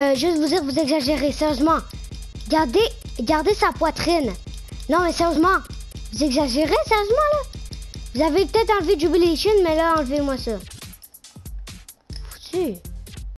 Euh, juste vous dire, vous exagérez, sérieusement. Gardez, gardez sa poitrine. Non, mais sérieusement, vous exagérez, sérieusement, là? Vous avez peut-être enlevé Jubilation, mais là, enlevez-moi ça. Foutu.